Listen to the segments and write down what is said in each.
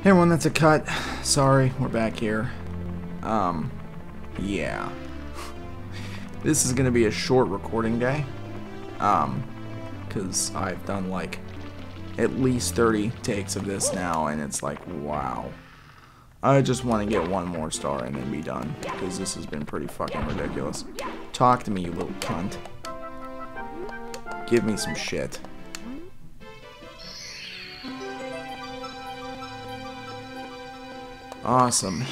Hey everyone, that's a cut. Sorry, we're back here. Um, yeah. This is gonna be a short recording day. Um, because I've done like at least 30 takes of this now, and it's like, wow. I just want to get one more star and then be done, because this has been pretty fucking ridiculous. Talk to me, you little cunt. Give me some shit. Awesome.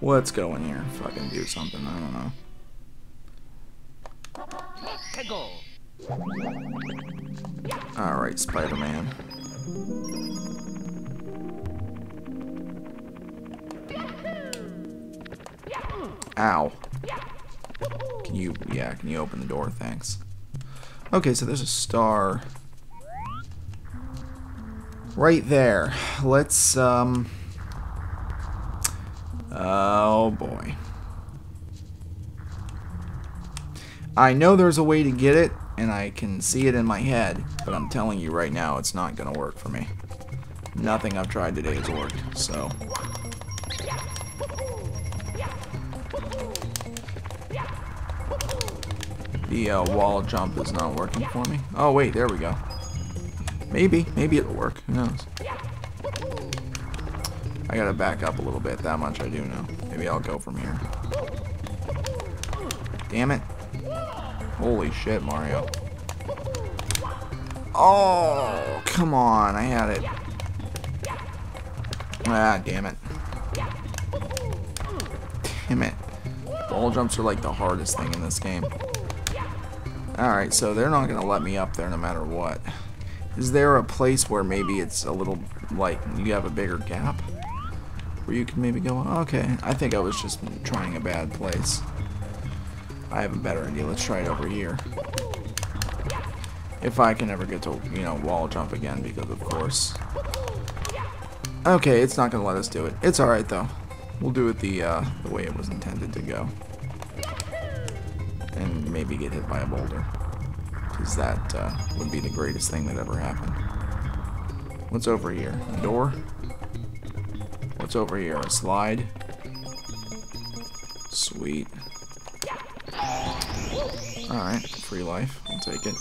Let's go in here. Fucking do something. I don't know. Alright, Spider-Man. Ow. Can you, yeah, can you open the door? Thanks. Okay, so there's a star right there. Let's, um... Oh, boy. I know there's a way to get it, and I can see it in my head, but I'm telling you right now, it's not going to work for me. Nothing I've tried today has worked, so... The uh, wall jump is not working for me. Oh, wait, there we go. Maybe. Maybe it'll work. Who knows? I gotta back up a little bit. That much I do know. Maybe I'll go from here. Damn it. Holy shit, Mario. Oh, come on. I had it. Ah, damn it. Damn it. Wall jumps are like the hardest thing in this game. Alright, so they're not going to let me up there no matter what. Is there a place where maybe it's a little, like, you have a bigger gap? Where you can maybe go, okay, I think I was just trying a bad place. I have a better idea, let's try it over here. If I can ever get to, you know, wall jump again, because of course. Okay, it's not to let us do it. It's alright, though. We'll do it the, uh, the way it was intended to go. And maybe get hit by a boulder because that uh, would be the greatest thing that ever happened. What's over here? A door? What's over here? A slide? Sweet. Alright, free life. I'll take it.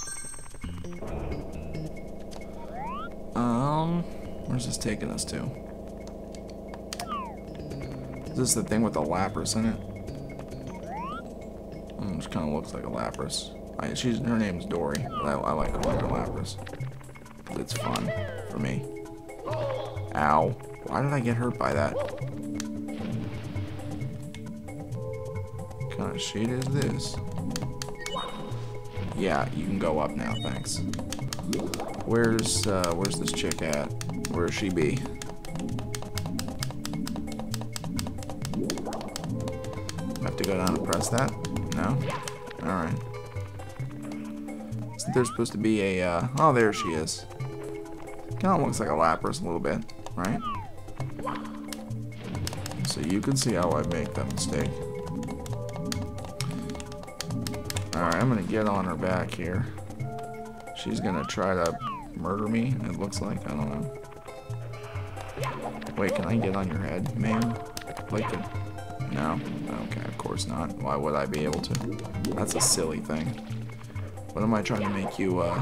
Um, where's this taking us to? Is this the thing with the Lapras in it? Mm, which kind of looks like a Lapras. I, she's her name's Dory, I, I like calling her. It's fun for me. Ow! Why did I get hurt by that? What kind of shit is this? Yeah, you can go up now. Thanks. Where's uh, where's this chick at? Where's she be? have to go down and press that? No? Alright. Isn't there supposed to be a, uh, oh, there she is. Kind of looks like a Lapras a little bit, right? So you can see how I make that mistake. Alright, I'm gonna get on her back here. She's gonna try to murder me, it looks like. I don't know. Wait, can I get on your head, man? Like to... No? Okay, of course not. Why would I be able to? That's a silly thing. What am I trying to make you, uh,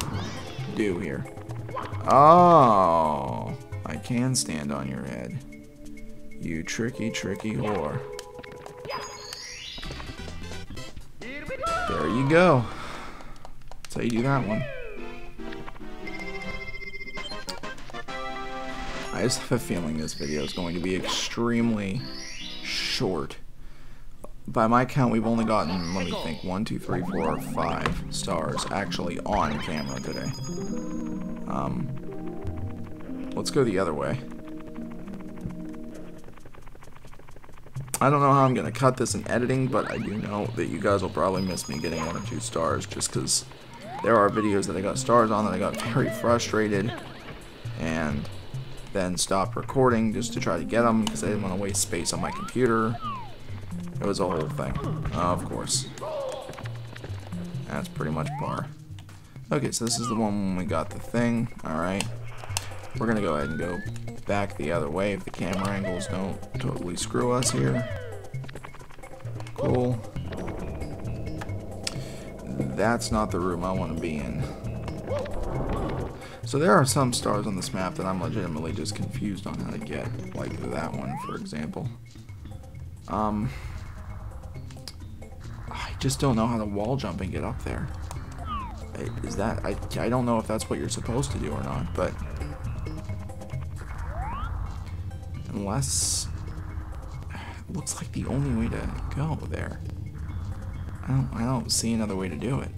do here? Oh! I can stand on your head. You tricky, tricky whore. There you go. That's how you do that one. I just have a feeling this video is going to be extremely short. By my count, we've only gotten, let me think, one, two, three, four, five stars actually on camera today. Um, let's go the other way. I don't know how I'm going to cut this in editing, but I do know that you guys will probably miss me getting one or two stars just because there are videos that I got stars on that I got very frustrated and then stopped recording just to try to get them because I didn't want to waste space on my computer. It was a whole thing. Of course. That's pretty much par. Okay, so this is the one when we got the thing. Alright. We're gonna go ahead and go back the other way if the camera angles don't totally screw us here. Cool. That's not the room I want to be in. So there are some stars on this map that I'm legitimately just confused on how to get. Like that one, for example. Um, just don't know how to wall jump and get up there. Is that... I, I don't know if that's what you're supposed to do or not, but... Unless... Looks like the only way to go there. I don't, I don't see another way to do it.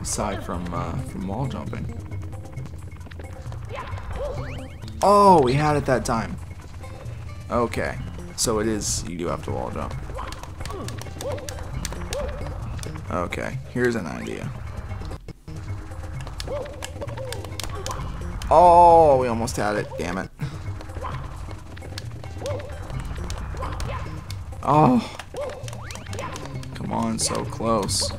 Aside from, uh, from wall jumping. Oh, we had it that time. Okay. So it is, you do have to wall jump. Okay, here's an idea. Oh, we almost had it. Damn it. Oh. Come on, so close.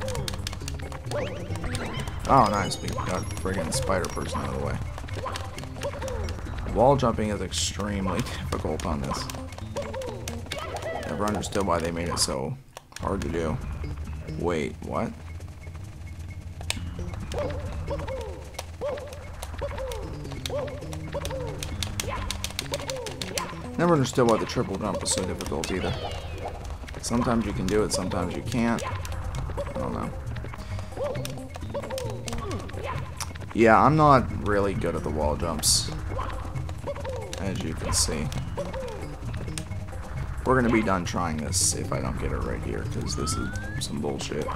Oh, nice. We got friggin' spider person out of the way. Wall jumping is extremely difficult on this. Never understood why they made it so hard to do. Wait, what? Never understood why the triple jump was so difficult either. Sometimes you can do it, sometimes you can't. I don't know. Yeah, I'm not really good at the wall jumps. As you can see. We're gonna be done trying this if I don't get it right here, because this is some bullshit.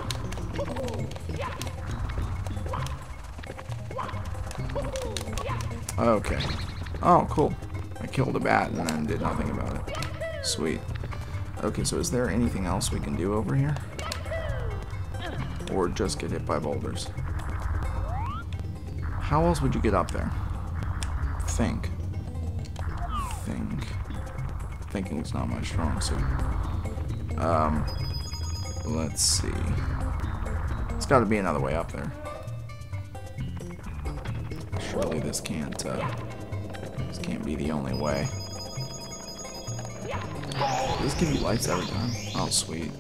Okay. Oh, cool. I killed a bat and then did nothing about it. Sweet. Okay, so is there anything else we can do over here? Or just get hit by boulders? How else would you get up there? Think. Think. Thinking is not my strong suit. Um, let's see. It's got to be another way up there. Surely this can't, uh, this can't be the only way. Does this give you lights every time? Oh, sweet.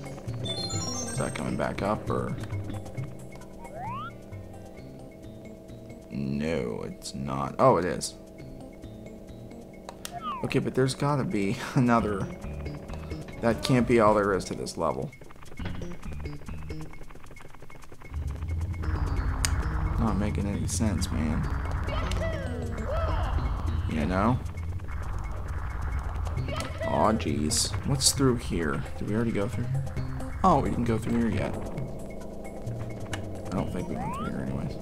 Is that coming back up, or...? No, it's not. Oh, it is. Okay, but there's gotta be another... That can't be all there is to this level. Not making any sense, man. You know? Aw, oh, jeez. What's through here? Did we already go through here? Oh, we didn't go through here yet. I don't think we went through here anyways.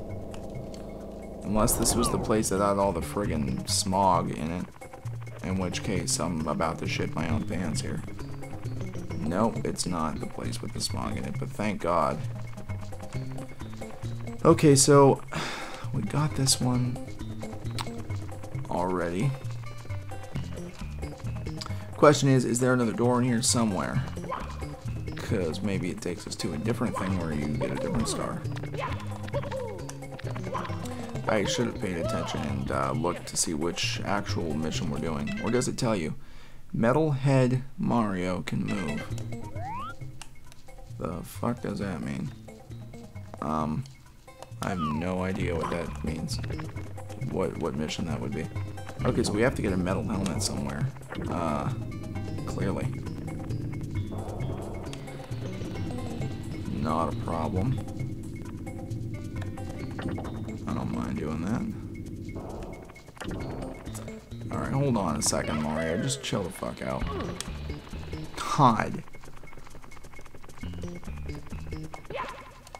Unless this was the place that had all the friggin' smog in it. In which case, I'm about to shit my own pants here. Nope, it's not the place with the smog in it, but thank God. Okay, so we got this one already. Question is, is there another door in here somewhere? Because maybe it takes us to a different thing where you get a different star. I should have paid attention and uh, looked to see which actual mission we're doing. Or does it tell you? Metalhead Mario can move. The fuck does that mean? Um, I have no idea what that means. What what mission that would be. Okay, so we have to get a metal helmet somewhere. Uh, clearly. Not a problem. Don't mind doing that. Alright, hold on a second, Mario. Just chill the fuck out. God.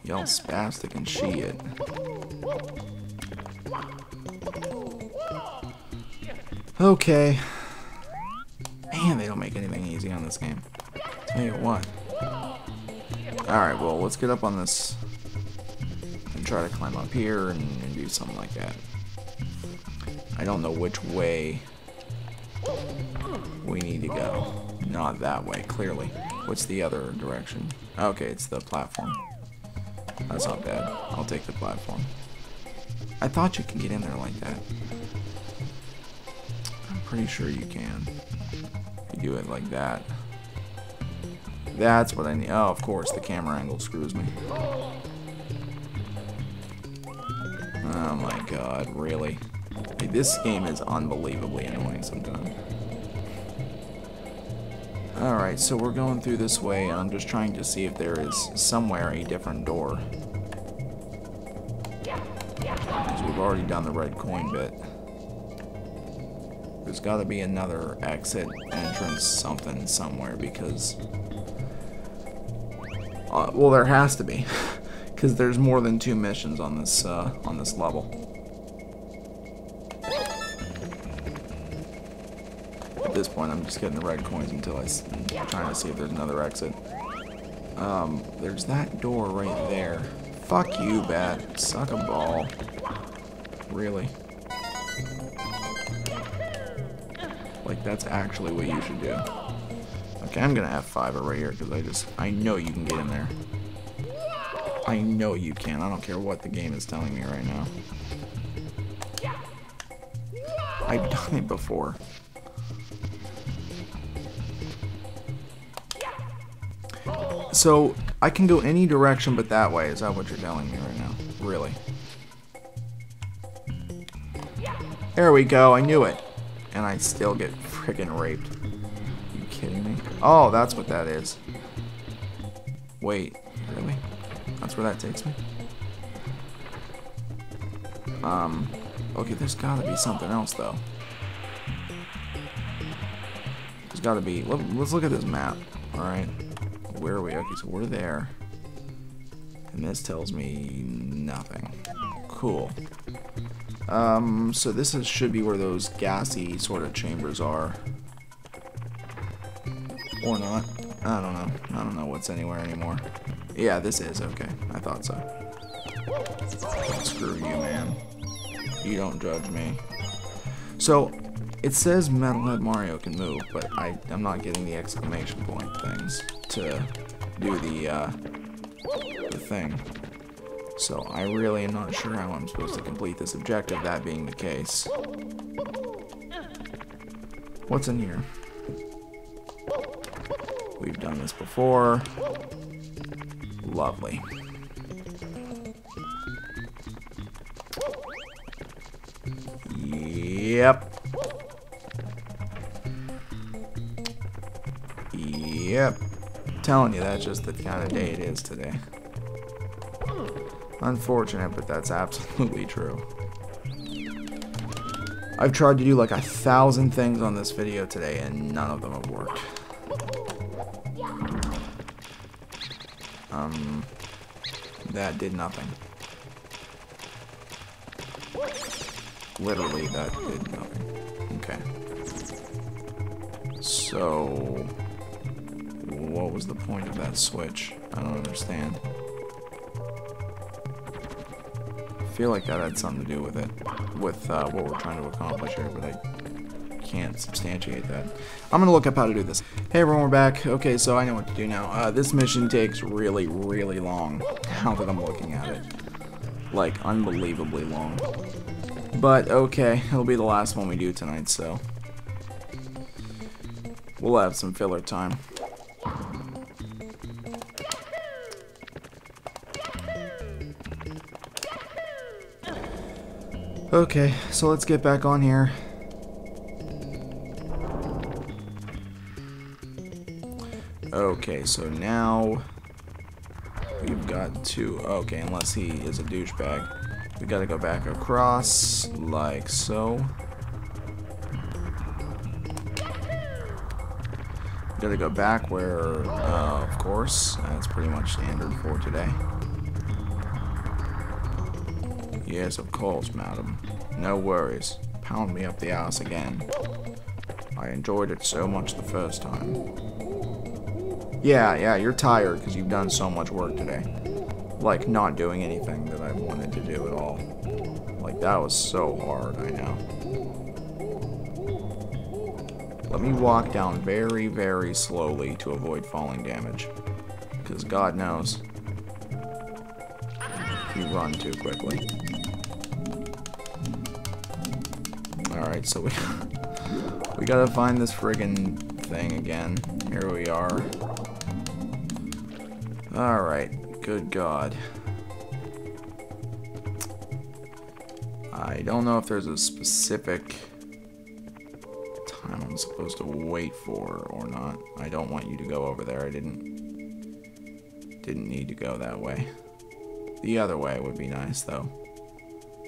Y'all spastic and shit. Okay. Man, they don't make anything easy on this game. Tell you what. Alright, well, let's get up on this and try to climb up here and something like that. I don't know which way we need to go. Not that way, clearly. What's the other direction? Okay, it's the platform. That's not bad. I'll take the platform. I thought you could get in there like that. I'm pretty sure you can. You do it like that. That's what I need. Oh, of course, the camera angle screws me. Oh my god, really? This game is unbelievably annoying sometimes. Alright, so we're going through this way, and I'm just trying to see if there is somewhere a different door. Because we've already done the red coin bit. There's got to be another exit, entrance, something somewhere, because... Uh, well, there has to be. Because there's more than two missions on this, uh, on this level. At this point, I'm just getting the red coins until I, am trying to see if there's another exit. Um, there's that door right there. Fuck you, bat. Suck a ball. Really? Like, that's actually what you should do. Okay, I'm gonna F5 it right here, because I just, I know you can get in there. I know you can. I don't care what the game is telling me right now. I've done it before. So, I can go any direction but that way. Is that what you're telling me right now? Really? There we go. I knew it. And I still get friggin' raped. Are you kidding me? Oh, that's what that is. Wait. Really? That's where that takes me? Um, okay, there's gotta be something else, though. There's gotta be... Let, us look at this map, alright? where are we? Okay, so we're there. And this tells me nothing. Cool. Um, so this is, should be where those gassy sort of chambers are. Or not. I don't know. I don't know what's anywhere anymore. Yeah, this is. Okay. I thought so. screw you, man. You don't judge me. So, it says Metalhead Mario can move, but I, I'm not getting the exclamation point things to do the, uh, the thing. So I really am not sure how I'm supposed to complete this objective, that being the case. What's in here? We've done this before. Lovely. Yep. Yep telling you, that's just the kind of day it is today. Unfortunate, but that's absolutely true. I've tried to do like a thousand things on this video today, and none of them have worked. Um, that did nothing. Literally, that did nothing. Okay. So what was the point of that switch? I don't understand. I feel like that had something to do with it, with uh, what we're trying to accomplish here, but I can't substantiate that. I'm gonna look up how to do this. Hey everyone, we're back. Okay, so I know what to do now. Uh, this mission takes really, really long, now that I'm looking at it. Like, unbelievably long. But, okay, it'll be the last one we do tonight, so... We'll have some filler time. Okay, so let's get back on here. Okay, so now we've got to, okay, unless he is a douchebag, we gotta go back across, like so. Gotta go back where, uh, of course, that's pretty much standard for today. Yes, of course, madam. No worries. Pound me up the ass again. I enjoyed it so much the first time. Yeah, yeah, you're tired because you've done so much work today. Like, not doing anything that I wanted to do at all. Like, that was so hard, I know. Let me walk down very, very slowly to avoid falling damage. Because God knows, you run too quickly. Alright, so we we gotta find this friggin' thing again. Here we are. Alright, good god. I don't know if there's a specific time I'm supposed to wait for or not. I don't want you to go over there. I didn't didn't need to go that way. The other way would be nice though.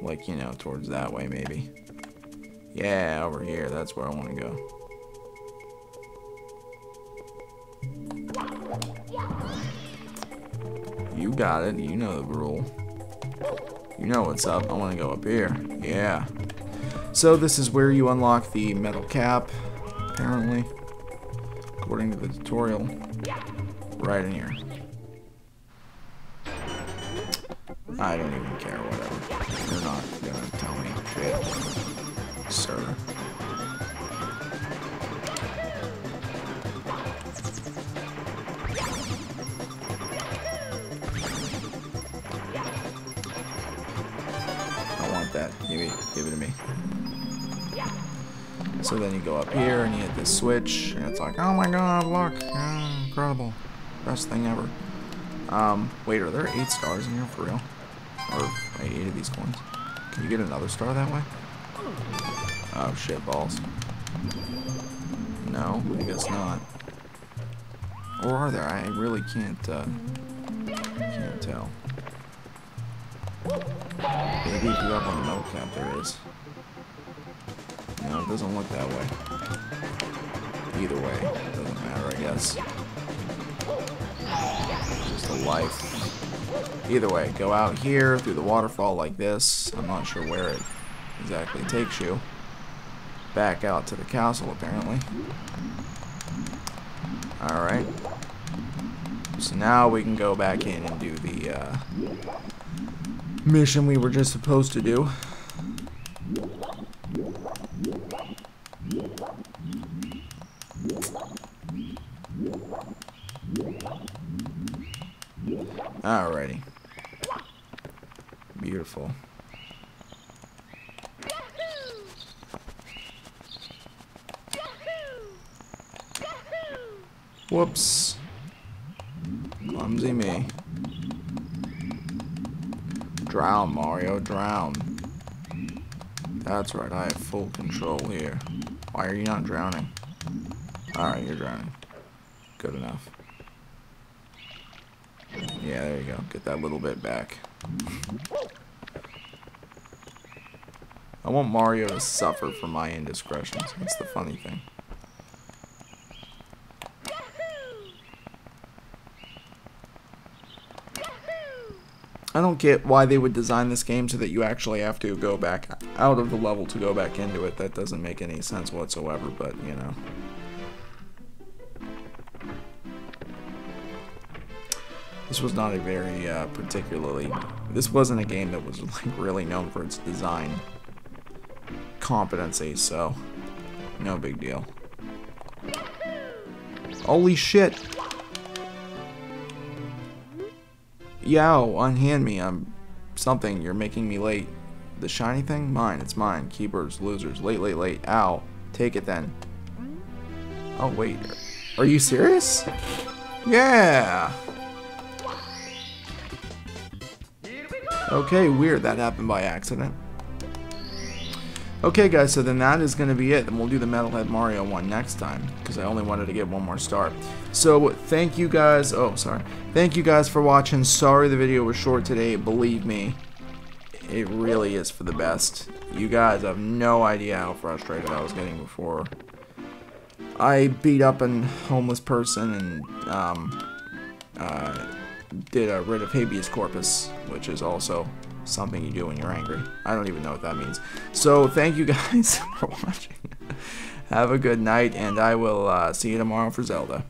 Like, you know, towards that way maybe. Yeah, over here. That's where I want to go. Got it. You know the rule. You know what's up. I want to go up here. Yeah. So this is where you unlock the metal cap, apparently. According to the tutorial. Right in here. I don't even care, whatever. You're not gonna tell me shit, sir. So then you go up here and you hit this switch, and it's like, oh my god, look, yeah, incredible, best thing ever. Um, wait, are there eight stars in here for real? Or eight of these coins? Can you get another star that way? Oh shit, balls. No, I guess not. Or are there? I really can't, uh, can't tell. Maybe if you up on the metal cap, there is. No, it doesn't look that way. Either way, doesn't matter, I guess. Just a life. Either way, go out here through the waterfall like this. I'm not sure where it exactly takes you. Back out to the castle, apparently. Alright. So now we can go back in and do the, uh, mission we were just supposed to do. Alrighty. Beautiful. Whoops. Clumsy me. Drown, Mario, drown. That's right, I have full control here. Why are you not drowning? Alright, you're drowning. Good enough. Yeah, there you go. Get that little bit back. I want Mario to suffer for my indiscretions. That's the funny thing. I don't get why they would design this game so that you actually have to go back out of the level to go back into it. That doesn't make any sense whatsoever, but you know. This was not a very uh, particularly... This wasn't a game that was like really known for its design competency, so no big deal. Holy shit! Yow, unhand me. I'm something. You're making me late. The shiny thing? Mine. It's mine. Keepers, losers. Late, late, late. Ow. Take it then. Oh, wait. Are you serious? Yeah. Okay, weird. That happened by accident. Okay guys, so then that is going to be it. And we'll do the Metalhead Mario one next time. Because I only wanted to get one more star. So, thank you guys. Oh, sorry. Thank you guys for watching. Sorry the video was short today. Believe me, it really is for the best. You guys have no idea how frustrated I was getting before. I beat up a homeless person and um, uh, did a writ of habeas corpus, which is also something you do when you're angry. I don't even know what that means. So thank you guys for watching. Have a good night, and I will uh, see you tomorrow for Zelda.